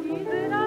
Jesus.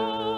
Oh.